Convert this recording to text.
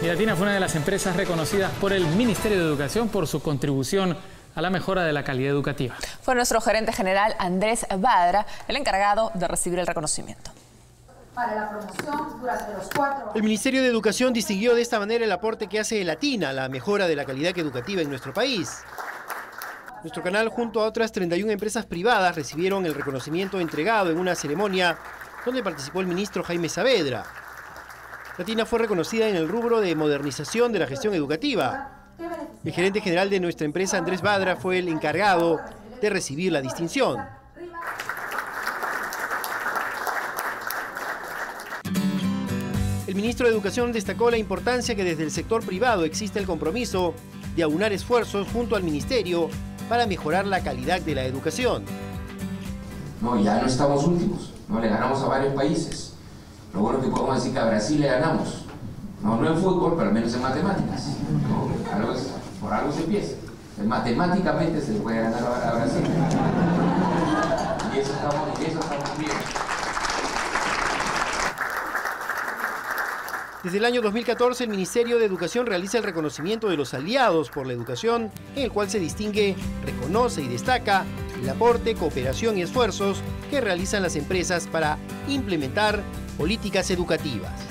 Miratina fue una de las empresas reconocidas por el Ministerio de Educación por su contribución a la mejora de la calidad educativa. Fue nuestro gerente general Andrés Badra el encargado de recibir el reconocimiento. El Ministerio de Educación distinguió de esta manera el aporte que hace Latina a la mejora de la calidad educativa en nuestro país. Nuestro canal, junto a otras 31 empresas privadas, recibieron el reconocimiento entregado en una ceremonia donde participó el ministro Jaime Saavedra. Latina fue reconocida en el rubro de modernización de la gestión educativa. El gerente general de nuestra empresa, Andrés Badra, fue el encargado de recibir la distinción. El ministro de Educación destacó la importancia que desde el sector privado existe el compromiso de aunar esfuerzos junto al ministerio para mejorar la calidad de la educación. No, ya no estamos últimos, no le ganamos a varios países. Lo bueno que podemos decir que a Brasil le ganamos. No, no en fútbol, pero al menos en matemáticas. por algo se empieza. Matemáticamente se le puede ganar a, Brasil. Y eso estamos, y eso estamos bien. Desde el año 2014, el Ministerio de Educación realiza el reconocimiento de los aliados por la educación, en el cual se distingue, reconoce y destaca el aporte, cooperación y esfuerzos que realizan las empresas para implementar políticas educativas.